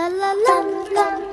啦啦啦啦